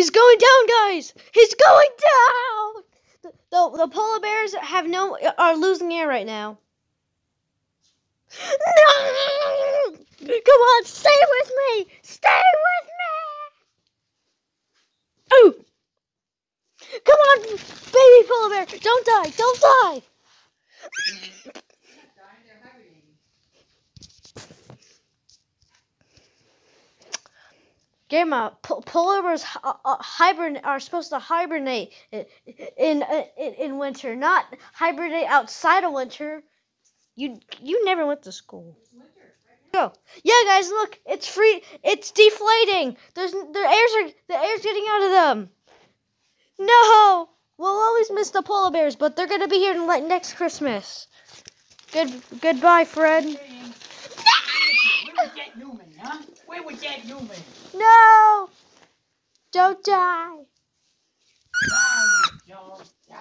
He's going down, guys. He's going down. The, the, the polar bears have no are losing air right now. No! Come on, stay with me. Stay with me. Ooh. Come on, baby polar bear. Don't die. Don't die. Gamma, polar bears uh, uh, are supposed to hibernate in, in in in winter, not hibernate outside of winter. You you never went to school. Go. Yeah, guys, look, it's free. It's deflating. There's the airs are the air's getting out of them. No, we'll always miss the polar bears, but they're gonna be here next Christmas. Good goodbye, Fred. That Newman? No! Don't die. don't die.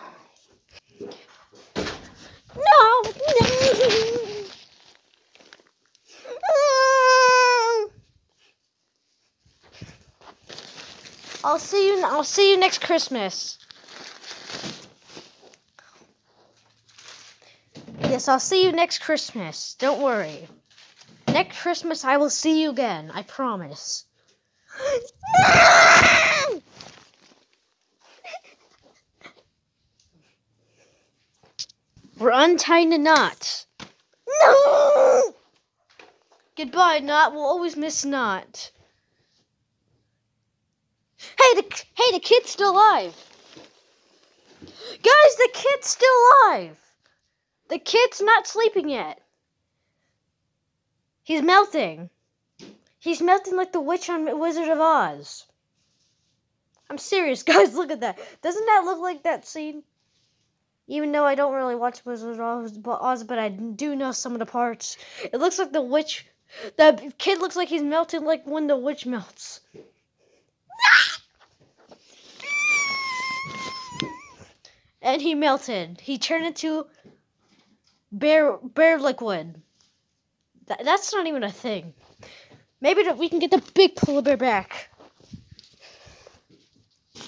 No! I'll see you. I'll see you next Christmas. Yes, I'll see you next Christmas. Don't worry. Next Christmas, I will see you again. I promise. We're untying the knot. No! Goodbye, Knot. We'll always miss Knot. Hey, the hey, the kid's still alive. Guys, the kid's still alive. The kid's not sleeping yet. He's melting. He's melting like the witch on Wizard of Oz. I'm serious, guys. Look at that. Doesn't that look like that scene? Even though I don't really watch Wizard of Oz, but I do know some of the parts. It looks like the witch. The kid looks like he's melting like when the witch melts. and he melted. He turned into bear bear liquid. That, that's not even a thing. Maybe we can get the big polar bear back.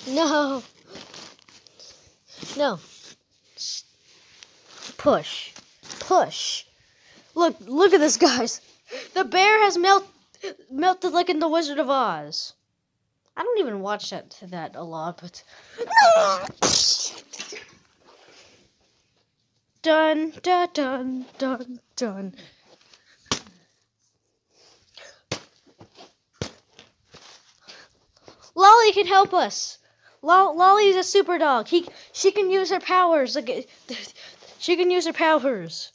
No. No. Push. Push. Look, look at this, guys. The bear has melt, melted like in The Wizard of Oz. I don't even watch that that a lot, but dun dun dun dun dun. Can help us. Lolly's a super dog. He she can use her powers. She can use her powers.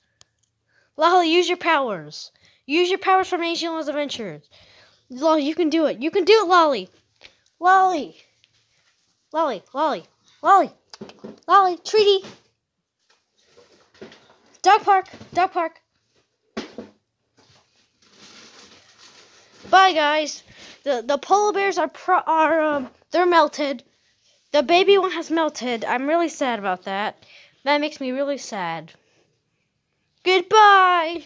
Lolly, use your powers. Use your powers from Angel's Adventures. Lolly, you can do it. You can do it, Lolly. Lolly. Lolly, Lolly, Lolly, Lolly, Treaty. Dog park, dog park. Bye, guys. The the polar bears are pro, are um they're melted. The baby one has melted. I'm really sad about that. That makes me really sad. Goodbye.